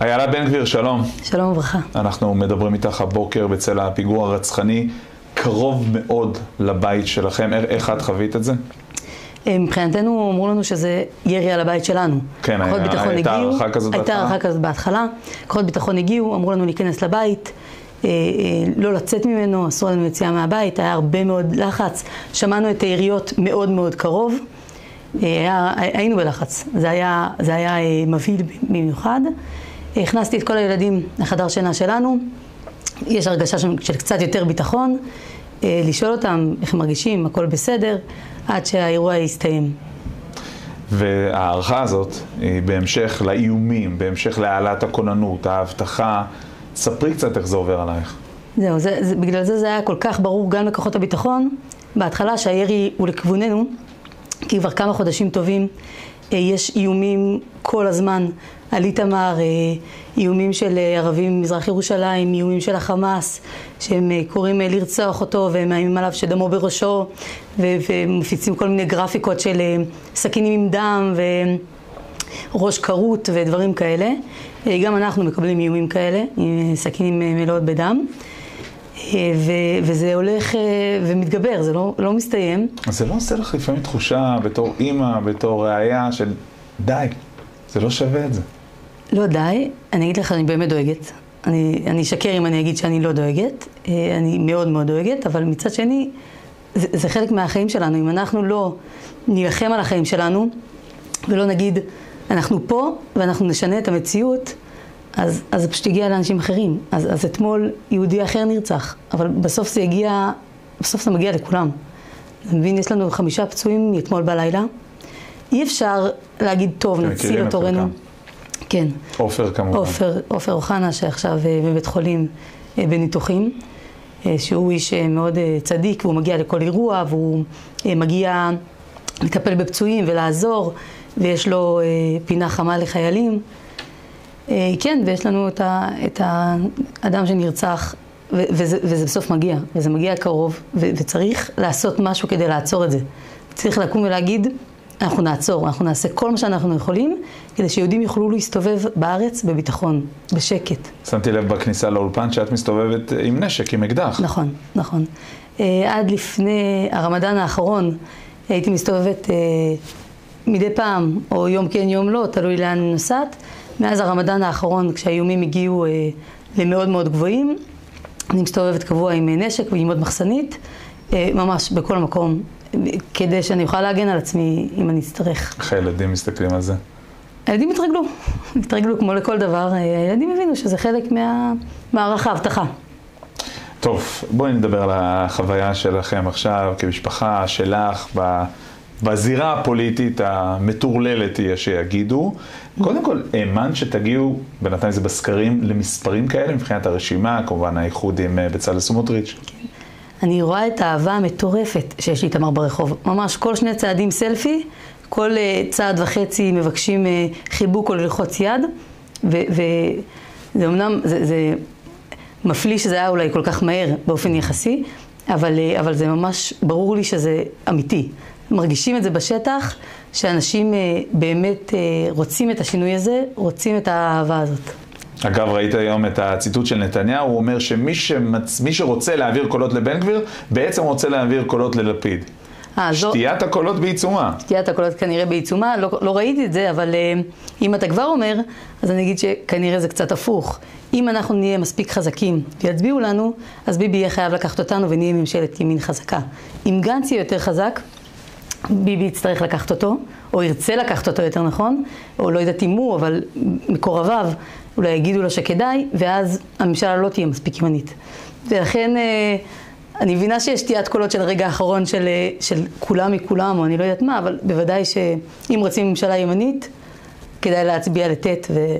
איילה בן גביר, שלום. שלום וברכה. אנחנו מדברים איתך הבוקר בצל הפיגוע הרצחני, קרוב מאוד לבית שלכם. איך את חווית את זה? אה, מבחינתנו אמרו לנו שזה ירי על הבית שלנו. כן, היה, הייתה הערכה כזאת הייתה בהתחלה? הייתה הערכה כזאת בהתחלה. כוחות ביטחון הגיעו, אמרו לנו להיכנס לבית, אה, אה, לא לצאת ממנו, אסור לנו יציאה מהבית, היה הרבה מאוד לחץ. שמענו את היריות מאוד מאוד קרוב. היה, היינו בלחץ, זה היה, זה היה מבהיל במיוחד. הכנסתי את כל הילדים לחדר שינה שלנו, יש הרגשה של, של קצת יותר ביטחון, לשאול אותם איך הם מרגישים, הכל בסדר, עד שהאירוע יסתיים. וההערכה הזאת היא בהמשך לאיומים, בהמשך להעלאת הכוננות, ההבטחה. ספרי קצת איך זה עובר עלייך. זהו, זה, זה, בגלל זה זה היה כל כך ברור גם לכוחות הביטחון, בהתחלה שהירי הוא לכיווננו, כי כבר כמה חודשים טובים יש איומים כל הזמן על איתמר, איומים של ערבים ממזרח ירושלים, איומים של החמאס, שהם קוראים לרצוח אותו והם מאיימים עליו שדמו בראשו, ומפיצים כל מיני גרפיקות של סכינים עם דם וראש כרות ודברים כאלה. גם אנחנו מקבלים איומים כאלה, עם סכינים מלאות בדם. ו- וזה הולך ומתגבר, זה לא, לא מסתיים. אז זה לא עושה לך לפעמים תחושה בתור אימא, בתור ראייה של די, זה לא שווה את זה. לא די, אני אגיד לך, אני באמת דואגת. אני, אני אשקר אם אני אגיד שאני לא דואגת, אני מאוד מאוד דואגת, אבל מצד שני, זה, זה חלק מהחיים שלנו. אם אנחנו לא נילחם על החיים שלנו, ולא נגיד, אנחנו פה ואנחנו נשנה את המציאות, אז, אז זה פשוט הגיע לאנשים אחרים. אז, אז אתמול יהודי אחר נרצח, אבל בסוף זה הגיע, בסוף זה מגיע לכולם. אתה מבין, יש לנו חמישה פצועים מאתמול בלילה. אי אפשר להגיד, טוב, נציל את הורינו. כן. עופר כמובן. עופר, עופר אוחנה שעכשיו בבית חולים בניתוחים, שהוא איש מאוד צדיק והוא מגיע לכל אירוע והוא מגיע לטפל בפצועים ולעזור ויש לו פינה חמה לחיילים. כן, ויש לנו את, ה, את האדם שנרצח וזה, וזה בסוף מגיע, וזה מגיע קרוב ו, וצריך לעשות משהו כדי לעצור את זה. צריך לקום ולהגיד אנחנו נעצור, אנחנו נעשה כל מה שאנחנו יכולים כדי שיהודים יוכלו להסתובב בארץ בביטחון, בשקט. שמתי לב בכניסה לאולפן שאת מסתובבת עם נשק, עם אקדח. נכון, נכון. עד לפני הרמדאן האחרון הייתי מסתובבת מדי פעם, או יום כן יום לא, תלוי לאן אני נוסעת. מאז הרמדאן האחרון, כשהאיומים הגיעו למאוד מאוד גבוהים, אני מסתובבת קבוע עם נשק ועם עוד מחסנית, ממש בכל מקום. כדי שאני אוכל להגן על עצמי אם אני אצטרך. איך הילדים מסתכלים על זה? הילדים התרגלו, התרגלו כמו לכל דבר, הילדים הבינו שזה חלק ממערך האבטחה. טוב, בואי נדבר על החוויה שלכם עכשיו כמשפחה שלך בזירה הפוליטית המטורללת, יש שיגידו. קודם כל, האמנת שתגיעו, בינתיים זה בסקרים, למספרים כאלה מבחינת הרשימה, כמובן האיחוד עם בצלאל סמוטריץ'. אני רואה את האהבה המטורפת שיש לאיתמר ברחוב. ממש כל שני צעדים סלפי, כל צעד וחצי מבקשים חיבוק או ללחוץ יד, וזה אמנם, זה, זה מפליא שזה היה אולי כל כך מהר באופן יחסי, אבל, אבל זה ממש ברור לי שזה אמיתי. מרגישים את זה בשטח, שאנשים באמת רוצים את השינוי הזה, רוצים את האהבה הזאת. אגב, ראית היום את הציטוט של נתניהו, הוא אומר שמי שמצ... שרוצה להעביר קולות לבן גביר, בעצם רוצה להעביר קולות ללפיד. 아, שתיית זו... הקולות בעיצומה. שתיית הקולות כנראה בעיצומה, לא, לא ראיתי את זה, אבל uh, אם אתה כבר אומר, אז אני אגיד שכנראה זה קצת הפוך. אם אנחנו נהיה מספיק חזקים ויצביעו לנו, אז ביבי יהיה חייב לקחת אותנו ונהיה ממשלת ימין חזקה. אם גנץ יהיה יותר חזק, ביבי יצטרך לקחת אותו, או ירצה לקחת אותו יותר נכון, או לא יודעת אם הוא, אבל מקורביו. אולי יגידו לו שכדאי, ואז הממשלה לא תהיה מספיק ימנית. ולכן אני מבינה שיש שתיית קולות של הרגע האחרון של, של כולם מכולם, או אני לא יודעת מה, אבל בוודאי שאם רוצים ממשלה ימנית, כדאי להצביע לט' ו...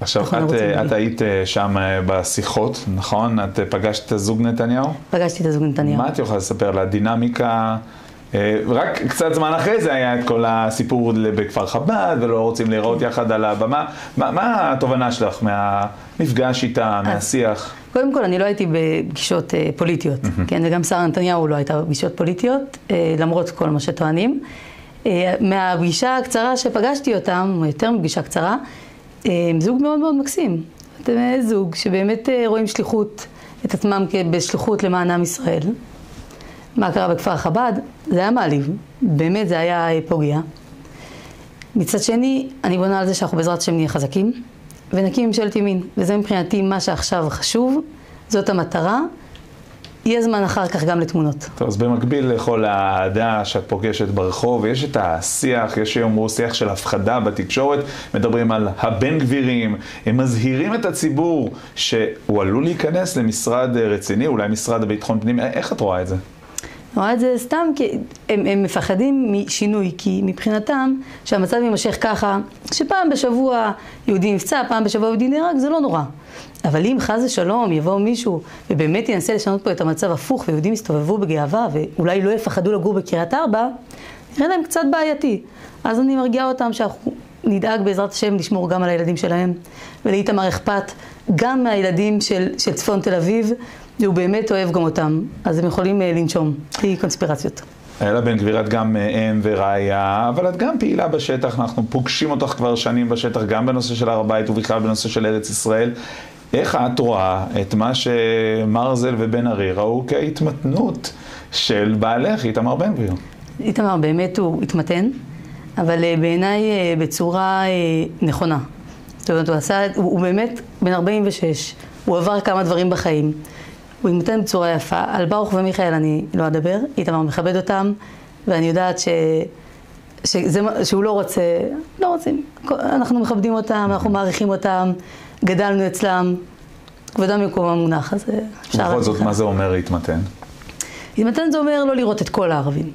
עכשיו, את, את היית שם בשיחות, נכון? את פגשת את הזוג נתניהו? פגשתי את הזוג נתניהו. מה את יכולה לספר על הדינמיקה? רק קצת זמן אחרי זה היה את כל הסיפור בכפר חב"ד, ולא רוצים להיראות יחד על הבמה. מה, מה התובנה שלך מהמפגש איתה, מהשיח? קודם כל, אני לא הייתי בפגישות פוליטיות, כן, וגם שרה נתניהו לא הייתה בפגישות פוליטיות, למרות כל מה שטוענים. מהפגישה הקצרה שפגשתי אותם, יותר מפגישה קצרה, הם זוג מאוד מאוד מקסים. אתם זוג שבאמת רואים שליחות, את עצמם בשליחות למען עם ישראל. מה קרה בכפר חב"ד? זה היה מעליב, באמת זה היה פוגע. מצד שני, אני בונה על זה שאנחנו בעזרת השם נהיה חזקים ונקים ממשלת ימין, וזה מבחינתי מה שעכשיו חשוב, זאת המטרה. יהיה זמן אחר כך גם לתמונות. טוב, אז במקביל לכל האהדה שאת פוגשת ברחוב, יש את השיח, יש שיאמרו שיח של הפחדה בתקשורת, מדברים על הבן גבירים, הם מזהירים את הציבור שהוא עלול להיכנס למשרד רציני, אולי משרד הביטחון פנים, איך את רואה את זה? רואה את זה סתם כי הם, הם מפחדים משינוי, כי מבחינתם שהמצב יימשך ככה, שפעם בשבוע יהודי נפצע, פעם בשבוע יהודי נהרג, זה לא נורא. אבל אם חס ושלום יבוא מישהו ובאמת ינסה לשנות פה את המצב הפוך ויהודים יסתובבו בגאווה ואולי לא יפחדו לגור בקריית ארבע, נראה להם קצת בעייתי. אז אני מרגיעה אותם שאנחנו נדאג בעזרת השם לשמור גם על הילדים שלהם ולאיתמר אכפת גם מהילדים של, של צפון תל אביב והוא באמת אוהב גם אותם, אז הם יכולים אה, לנשום, בלי קונספירציות. איילה בן גביר, את גם אה, אם וראיה, אבל את גם פעילה בשטח, אנחנו פוגשים אותך כבר שנים בשטח, גם בנושא של הר הבית ובכלל בנושא של ארץ ישראל. איך את רואה את מה שמרזל ובן ארי ראו כהתמתנות של בעלך, איתמר בן גביר? איתמר באמת הוא התמתן, אבל אה, בעיניי בצורה נכונה. זאת אומרת, הוא עשה, הוא, הוא באמת בן 46, הוא עבר כמה דברים בחיים. הוא התמתן בצורה יפה. על ברוך ומיכאל אני לא אדבר, איתמר מכבד אותם, ואני יודעת ש... שזה, שהוא לא רוצה, לא רוצים. אנחנו מכבדים אותם, אנחנו מעריכים אותם, גדלנו אצלם, כבודם במקום המונח, אז אפשר... בכל זאת, מה זה אומר להתמתן? להתמתן זה אומר לא לראות את כל הערבים.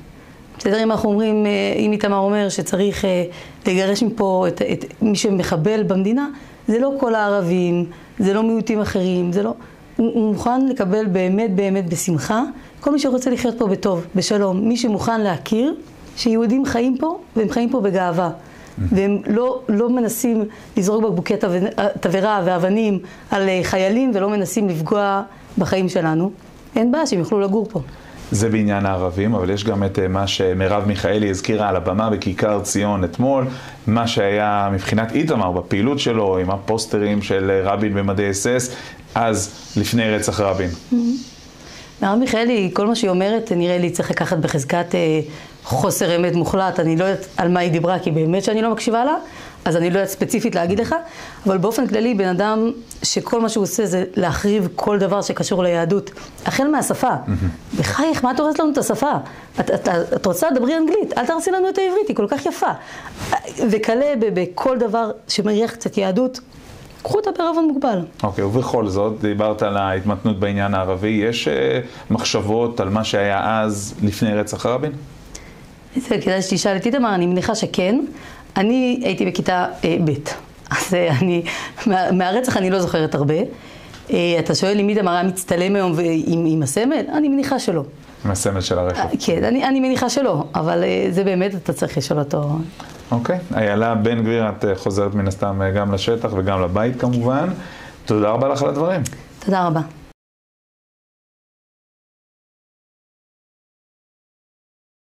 בסדר, אם אנחנו אומרים, אם איתמר אומר שצריך אה, לגרש מפה את, את מי שמחבל במדינה, זה לא כל הערבים, זה לא מיעוטים אחרים, זה לא... הוא מוכן לקבל באמת באמת בשמחה כל מי שרוצה לחיות פה בטוב, בשלום. מי שמוכן להכיר שיהודים חיים פה, והם חיים פה בגאווה. והם לא, לא מנסים לזרוק בקבוקי תבערה ואבנים על אה, חיילים ולא מנסים לפגוע בחיים שלנו. אין בעיה שהם יוכלו לגור פה. זה בעניין הערבים, אבל יש גם את אה, מה שמרב מיכאלי הזכירה על הבמה בכיכר ציון אתמול, מה שהיה מבחינת איתמר בפעילות שלו עם הפוסטרים של אה, רבין במדי אס אס, אז לפני רצח רבין. Mm-hmm. מרב מיכאלי, כל מה שהיא אומרת, נראה לי צריך לקחת בחזקת אה, חוסר אמת מוחלט. אני לא יודעת על מה היא דיברה, כי באמת שאני לא מקשיבה לה, אז אני לא יודעת ספציפית להגיד לך, אבל באופן כללי, בן אדם שכל מה שהוא עושה זה להחריב כל דבר שקשור ליהדות, החל מהשפה. Mm-hmm. בחייך, מה את הורסת לנו את השפה? את, את, את, רוצה, דברי אנגלית, אל תהרסי לנו את העברית, היא כל כך יפה. וכלה בכל דבר שמריח קצת יהדות, קחו אותה בערבון מוגבל. אוקיי, okay, ובכל זאת, דיברת על ההתמתנות בעניין הערבי, יש uh, מחשבות על מה שהיה אז, לפני רצח רבין? זה כדאי שתשאל את איתמר, אני מניחה שכן. אני הייתי בכיתה אה, ב', אז אה, אני, מה, מהרצח אני לא זוכרת הרבה. אה, אתה שואל אם איתמר היה מצטלם היום עם, עם הסמל? אני מניחה שלא. עם הסמל של הרכב. כן, אני, אני מניחה שלא, אבל זה באמת, אתה צריך לשאול אותו. אוקיי, איילה בן גביר, את אה, חוזרת מן הסתם גם לשטח וגם לבית כמובן. תודה רבה לך על הדברים. תודה רבה.